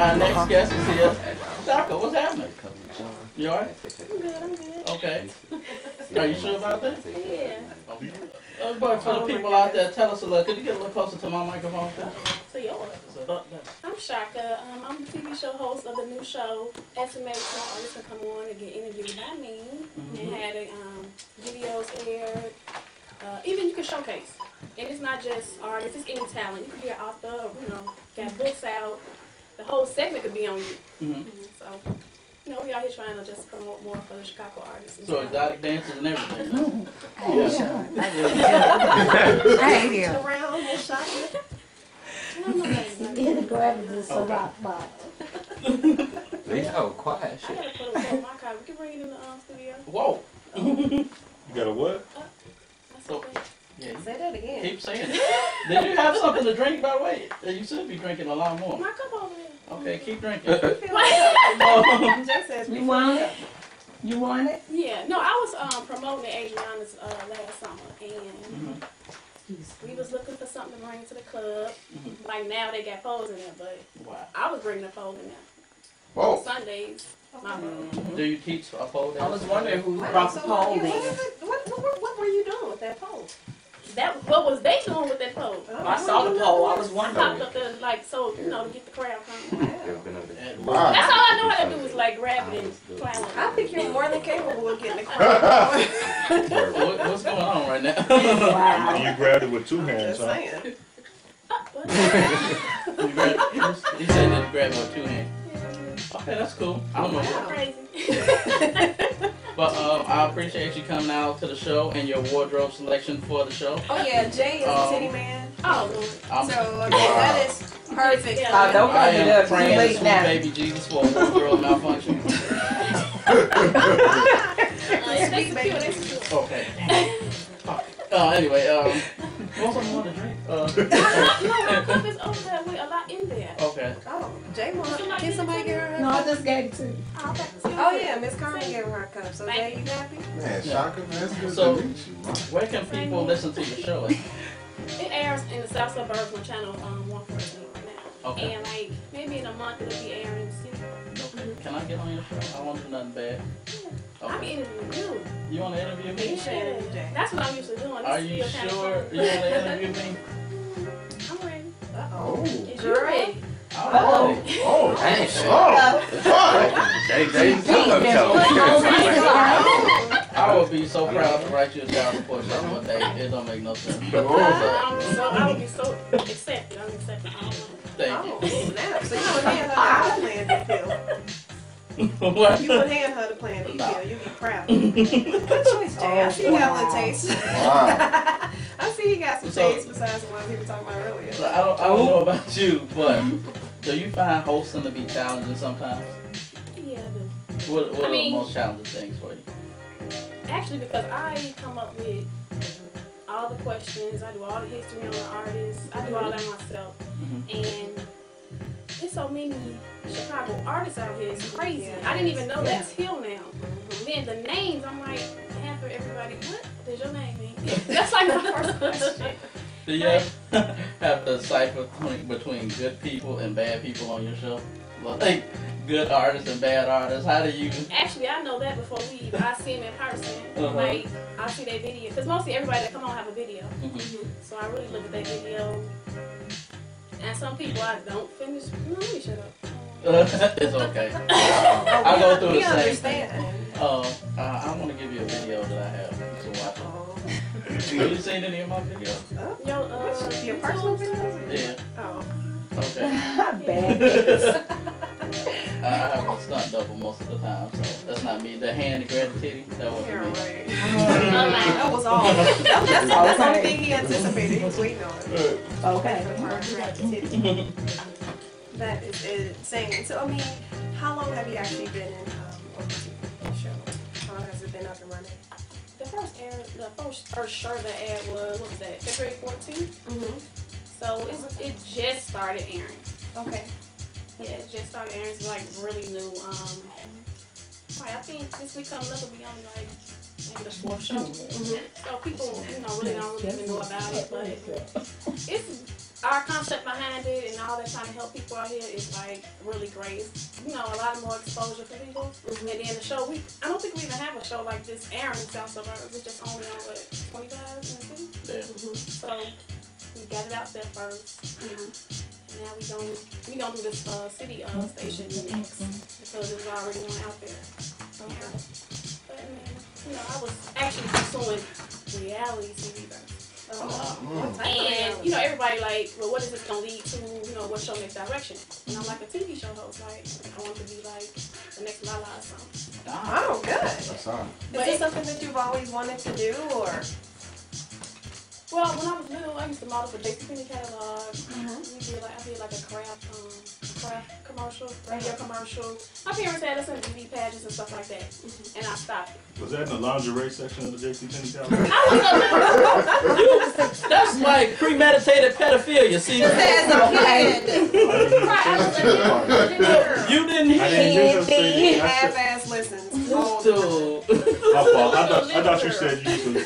Our next guest is here. Shaka, what's happening? You alright? I'm good, I'm good. Okay. Are you sure about that? Yeah. Uh, but for the people out there, tell us a little. Could you get a little closer to my microphone? So yours. I'm Shaka. Um, I'm the TV show host of the new show. Estimated some artists to come on and get interviewed by me and had um, videos aired. Uh, even you can showcase. And it's not just artists, it's any talent. You can be an author, or, you know, got books out. The whole segment could be on you. Mhm. So, you know, we out here trying to just promote more for the Chicago artists. So exotic dances and everything. I hate him. Around and shopping. I don't know that. Then grab this a rock bottle. Oh, quiet I gotta put it on my car. We can bring it in the um, studio. Whoa. You got a what? That's Oh. okay. Yeah. Say that again. Keep saying it. Did you have something to drink, by the way? You should be drinking a lot more. My cup over there. Okay, keep drinking. Jay says You want it? You want it? Yeah, no, I was um, promoting Adriana's uh, last summer, and we was looking for something to bring to the club. Mhm. Like now they got poles in there, but Wow. I was bringing the pole in there. Whoa. Sundays, my pole. Do you teach a pole dance? I was wondering who Wait, brought the pole what, in. is it- what, what, what were you doing with that pole? That what was they doing with that pole? Oh, I saw the pole, I was I wondering. popped up there like so, you know, to get the crowd coming. And- Wow. That's all I know how to do is like grab it and climb I it. think you're more than capable of getting the crowd. What, what's going on right now? Wow. You grabbed it with two hands, Just huh? saying. you grab, he said that you grab it with two hands. Okay, that's cool. I don't know. I'm crazy. But um, I appreciate you coming out to the show and your wardrobe selection for the show. Oh yeah, Jay is Um, a titty man. Oh, I'm, So I mean, that is perfect. Yeah. Uh, don't I bring it am up, praying to late sweet now. baby Jesus for a wardrobe malfunction. Uh, they secure. Okay. Uh, anyway, um, want something more to drink? Uh, just gave it to you. Oh. Oh yeah, Miss Carmen gave her a cup. So Jay, you happy? Man, Shaka, man, it's good So- to meet you. Where can people listen to your show? It airs in the South Suburbs on channel um, 114 right now. Okay. And like maybe in a month it'll be airing in the city. okay. Can I get on your show? I won't do nothing bad. I'm interviewing you. You want to interview me? Jay. That's what I'm used to doing. Are It's you still kinda sure fun. you want to interview me? I'm ready. Uh Oh. Is you ready? Oh. Oh, dang. Oh, fuck. Jay, Jay, I would be so proud to write you a child support check one day. It don't make no sense. Oh. I'm so, I would be so accepted. I'm accepted. I don't know. Thank Oh, snap. So you would hand her the plan B pill. what? You would hand her the plan B No. pill. You'd be proud. Good choice, Jay. I see you got a little taste. Wow. I see you got some So- taste besides the ones he was talking about earlier. So I don't, I don't know about you, but do you find hosting to be challenging sometimes? Yeah, I do. What, what I are mean- the most challenging things for you? Actually, because I come up with all the questions, I do all the history on the artists, I do all that myself, Mhm. and there's so many Chicago artists out here. It's crazy. Yeah. I didn't even know that till now. And then the names, I'm like, half of everybody, what does your name mean? That's like my first question. Do you ever have to cipher between, between good people and bad people on your show? Like good artists and bad artists. How do you? Actually, I know that before we even, I see them in person. Uh-huh. Like, I see their video, because mostly everybody that come on have a video. Mm -hmm. So I really look at that video. And some people I don't finish. Let me shut up. it's okay. I go through the same thing. understand. Uh, uh, I want to give you a video Have you seen any of my videos? Yo, uh, What's your personal videos? Yeah. Oh. Okay. Bad. I I have a stunt double most of the time, so that's not me. The hand that grabbed the titty, that wasn't Yeah, me. right. That was all. That, that's, that's the only thing he anticipated. He was waiting on it. Okay. The part where the titty. That is insane. So, I mean, how long have you actually been in um, the show? How long has it been up and running? The first air, the first, first that aired was what was that? February 14th. Mm-hmm. So it's, it just started airing. Okay. Yeah, it just started airing. It's like really new. Um, right, I think this week coming up will be on like maybe the fourth show. Mm-hmm. So people, you know, really don't really even know about it, but it's our concept behind it and all that trying to help people out here is like really great. You know, a lot more exposure for people. And then the show, we I don't think we even have a show like this airing in South Suburbs. It's just only on what 25 in the city. Yeah. So we got it out there 1st And now we don't we don't do this uh, city uh, station next because it's already one out there. So, uh, but man, you know, I was actually pursuing reality TV first. Mm. what type of And you know, everybody like, well, what is this gonna lead to? You know, what's your next direction? And I'm like a TV show host. Like, I want to be like the next Lala or something. Oh, good. That's all. Is this something that you've always wanted to do, or? Well, when I was little, I used to model for JCPenney catalog. We did like I did like a craft, um, craft commercial, radio commercial. My parents had us in beauty pageants and stuff like that, mm-hmm. and I stopped it. Was that in the lingerie section of the JCPenney catalog? That's like premeditated pedophilia. See, As a kid, Right, I was a little- you didn't I hear didn't hear them say that. I said- half-ass listens. all to My fault. I thought, I thought you said you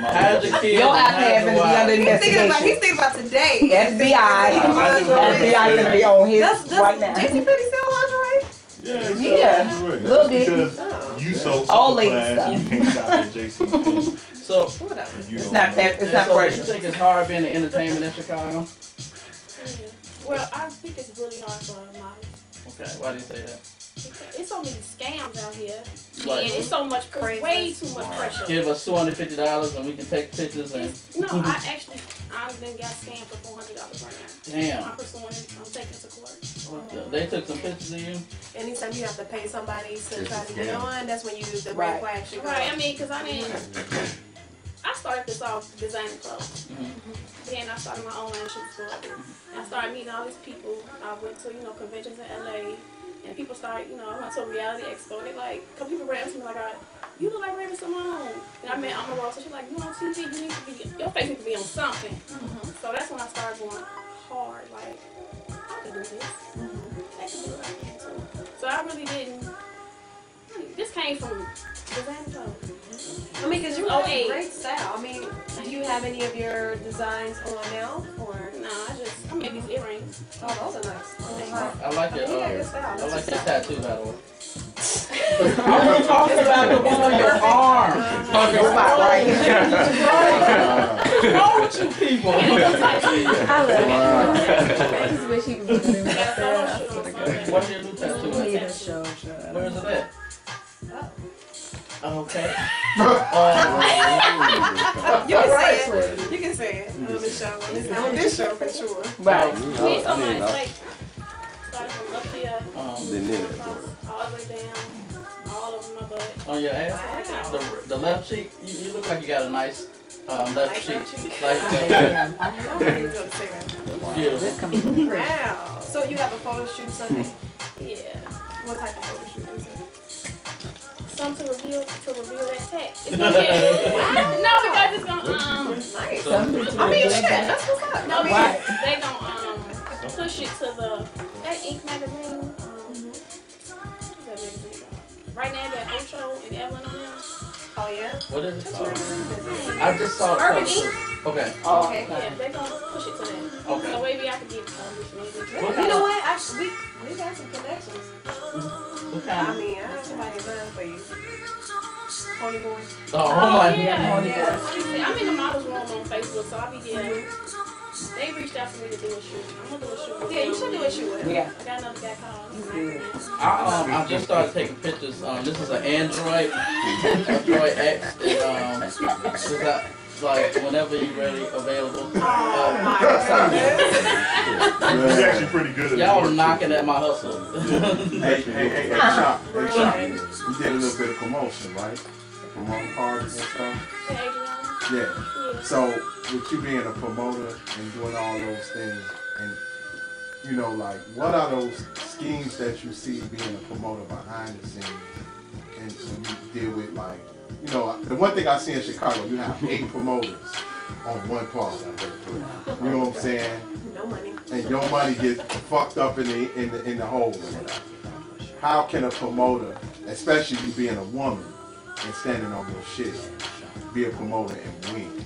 used to. My your fault. kids. Your and iPad hide be under wives. He's thinking about, he's thinking about today. FBI. FBI gonna be on his Does, does right now. JC Penney sell lingerie? Yeah, it's Yeah, lingerie. little bit. Because Oh, you so All upper ladies class, you can't shop at JCPenney. So. You It's don't that. It's and not so you think it's hard being in entertainment in Chicago? Well, I think it's really hard for models. Okay, why do you say that? Because It's so many scams out here, Like- and it's so much, Crazy. way too much pressure. Give us two hundred fifty dollars and we can take pictures and No, I actually, I've been got scammed for four hundred dollars right now. damn. I'm pursuing it. I'm taking it to court. What the- They took some pictures of you. Anytime you have to pay somebody to try to get on, that's when you use the Right. red flag should go. Right. I mean, cause I didn't. I started this off designing clothes. Mhm. Then I started my own shoot store. And I started meeting all these people. I went to you know conventions in LA, and people started you know I went to a reality expo. They like, couple people ran to me like, I, "You look like Raven-Symoné." And I met Amma Ross, and she's like, "You on TV? You need to be your face needs to be on something." So that's when I started going hard. Like, I can do this. I can do it. I can too. So I really didn't. This came from designing clothes. I mean, because you Oh, have eight. great style. I mean, do you have any of your designs on now? Or No, I just I made these earrings. oh, those are nice. I like I your mean, uh, good style. I like your tattoo by the way. I was talking about the one on your arm. On your spot right here. What's wrong with you people? I love it. I just wish he was doing I that. photo shoot on Sunday. What's your new tattoo Need a show, Where is it at? Oh. Okay. Uh, You can say it. You can say it on the show. On this, on this show for sure. Right. We need so much like starting from up here, um, They it. all the way down, all over my butt. on your ass, the, the left cheek. You, you look like you got a nice um, left Nice cheek. Like Yeah. I know you gonna that. beautiful. Wow. So you have a photo shoot Sunday. Yeah. What type of photo shoot is it? Some to reveal to reveal that text. It's gonna get, no, gonna um Nice. I mean, do shit, with that's what's up. no I mean, they gonna um push it to the that Ink magazine. Um, what's that? Right now, that Ocho and Evelyn on there. oh yeah. What is it That's called? I just saw Urban it. Ink. Okay. Oh, Okay. Yeah, they gonna push it to that. Okay. So maybe I could get um, this maybe. What You know kind what? Actually, we we got some connections. Of? What I mean, I have somebody in mind for you. Pony boy. Oh, oh my. yeah. Yeah. I'm in the models room on Facebook, so I'll be getting. Mm-hmm. They reached out for me to do a shoot. I'm gonna do a shoot. Yeah, you should do a shoot with. Yeah. I got another guy called. I, um, I just started taking pictures. Um, this is an Android, Android X. And, um, it's like whenever you're ready, available. Oh Uh, my goodness. He's actually pretty good at y'all his work, knocking at my hustle. Hey, hey, hey, hey, shop, hey, shop. You did a little bit of promotion, right? Promoting parties and stuff. Hey, Adrian. Yeah. Yeah. So with you being a promoter and doing all those things, and you know, like, what are those schemes that you see being a promoter behind the scenes, and when you deal with like, you know, the one thing I see in Chicago, you have eight promoters on one party. You know what I'm saying? No money. and your money gets fucked up in the in the in the hole. How can a promoter, especially you being a woman and standing on your shit, be a promoter and win?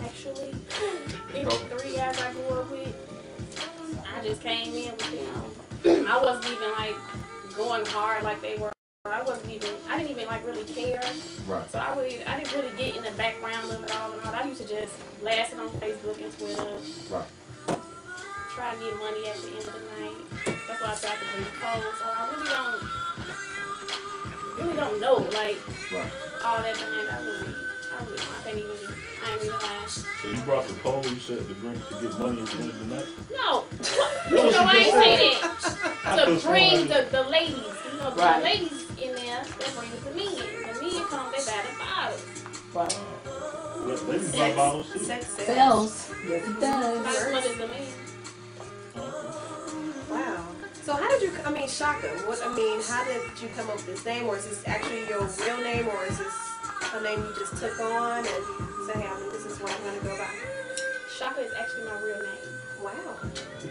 Actually, three, three guys I grew up with. I just came in with them. I wasn't even like going hard like they were. I wasn't even. I didn't even like really care. Right. So I really, I didn't really get in the background of it all and all. I used to just blast it on Facebook and Twitter. Right. Try to get money at the end of the night. That's why I tried to bring clothes. So I really don't, really don't know like Right. All that behind. I really, I really, I can't. I ain't even. So you brought the pole, you said the drink to get money at the end of the night? No, You you know I ain't say that. To bring the, the ladies, you know, Right. the ladies in there, they bring the men. The men come, they buy the bottles. Let- They can buy bottles too. Sex sales. Yes, it does. as much as the men. So how did you? I mean, Shaka. What I mean, how did you come up with this name, or is this actually your real name, or is this a name you just took on and say, hey, I mean, this is what I'm gonna go by? Shaka is actually my real name. Wow.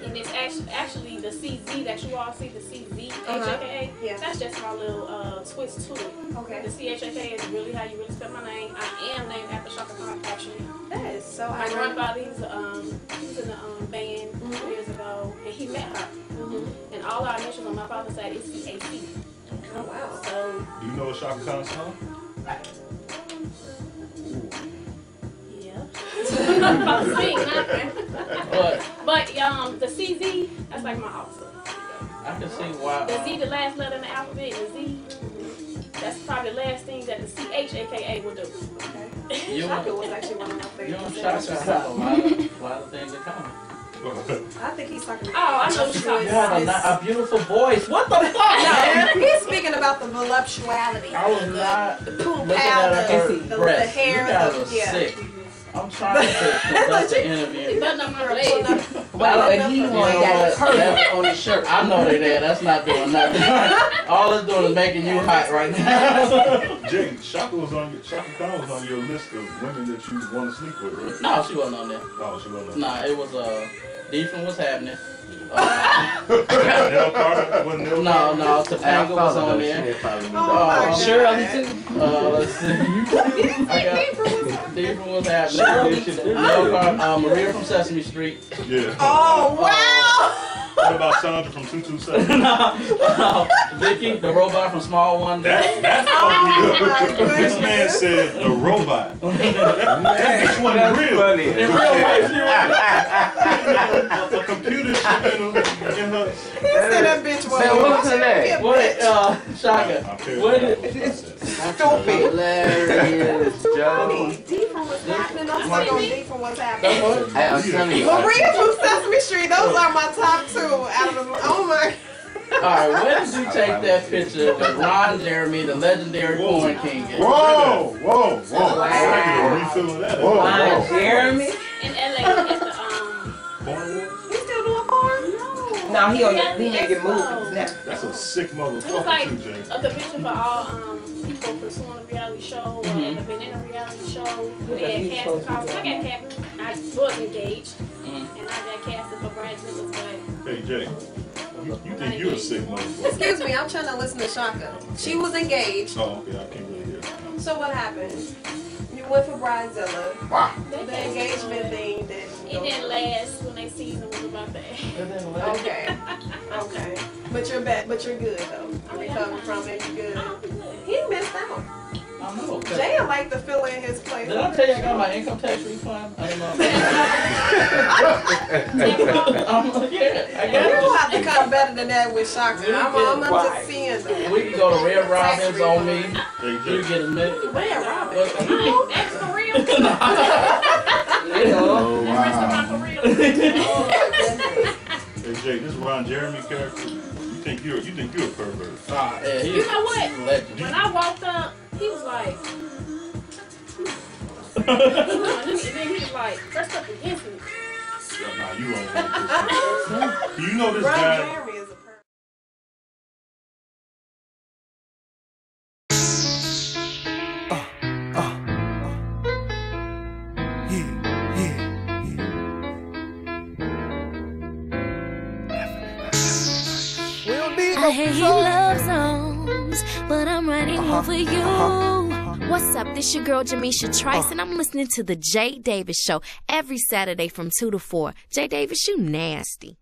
And it's actually, actually the CZ that you all see, the CZ, Uh-huh. H-A-K-A, Yeah. that's just my little uh, twist to it. Okay. The C-H-A-K is really how you really spell my name. I am named after Chaka Khan, actually. That is so My ironic. grandfather, he was, um, he was in the um, band Mhm. years ago, and he met her. Mm-hmm. And all our initials on my father's side is C-A-C. Oh wow. So, Do you know what Chaka Khan's song? yeah. I'm about to sing nothing. But But um, the CZ, that's like my officer. I can see why. The Z, the last letter in the alphabet, the Z. That's probably the last thing that the C H A K A will do. Okay. You Shaka was actually one of my you and favorite. Shaka have a lot of, lot of things in common. I think he's talking Oh, I know what you're talking You have a, His- a beautiful voice. What the fuck, man? No, he's speaking about the voluptuality. I was not the pool looking at the, her the, the, breasts. hair, you guys the, are yeah. sick. I'm trying to conduct an interview. Button up my leg. Well, and he You got what? hurt That- on his shirt. I know they're there. That's not doing nothing. All it's doing is making you hot right now. Jay, Shaka was on your, Chaka Khan was on your list of women that you want to sleep with, right? no, she wasn't on there. No, she wasn't. Nah, it was uh, Deepin was happening. Uh, Nell Carter wasn't Nell no, no, Topanga was on there. Oh Oh, Shirley too. Uh, let's see. I got Deepin was happening. No, uh, Maria from Sesame Street. Yeah. Oh wow! What about Sandra from 227? no, no, Vicky, the robot from Small Wonder. That, that's Oh fucking good. This man said the robot. That, that bitch wasn't real. In real life, she was- A, a computer chip in her. In her He said that bitch was. Man, what was her name? What, uh, Shaka? I care What about did- what I. Stupid. Hilarious, Joe. D from what's happening. I'm stuck on D from what's happening. Hey, I'm telling you. Maria from Sesame Street. Those are my top two out of the. Oh my. Alright, where did you take that picture with Ron Jeremy, the legendary corn king? Whoa, whoa, whoa. Wow. I get a refill of that. Whoa. Ron Jeremy. In LA at the. Corn Wars? He still doing porn? No. No, he on Yeah, he making Expo. movies now. That's a sick It was motherfucker like too, Jay. a convention for all um, people pursuing a reality show or Mhm. have been in a reality show. They Yeah, had he's cast supposed the to costume. I got cast. I was engaged, Mhm. and I got casted for Brad Miller's but Hey, Jay. You, you think you're a sick motherfucker. Excuse me, I'm trying to listen to Shaka. She was engaged. Oh, okay, I can't really hear. So what happened? You went for Bridezilla. Wow. The engagement thing didn't It go didn't last when they season was about to end. Okay. Okay. But you're back. But you're good though. Oh, You yeah. recovered from it. You're good. Good. He missed out. I know. 'cause- Jay would like to fill in his place. Did I tell you I got my income tax refund? I'm, yeah, I You got will have to come better than that with Shaka. I'm, I'm, I'm seeing that. We can go to Red Robin's on me. You get a minute. Red Robin. That's for real. You. Oh, wow. Oh. Hey, Jay, this Ron Jeremy character, you think you're, you think you're a pervert. Ah, yeah, You know what? legend. When I walked up, he was like, and then he was like, dressed up against me. Yeah, Nah, you wrong. with. Do you know this Ron guy? Jeremy is a person. I hate love songs, but I'm writing uh-huh. one for you. Uh-huh. What's up? This your girl Jamisha Trice, oh. and I'm listening to the Jay Davis Show every Saturday from 2 to 4. Jay Davis, you nasty.